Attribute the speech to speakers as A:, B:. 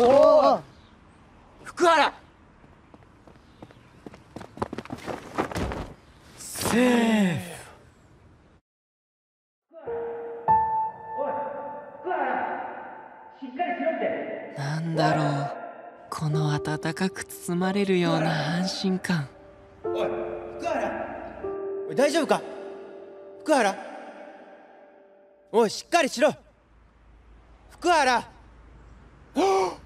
A: おお福原。セーフ。なんだろう。この温かく包まれるような安心感。
B: おい福原。おい大丈夫か？福原。おいしっかりしろ。福原はっ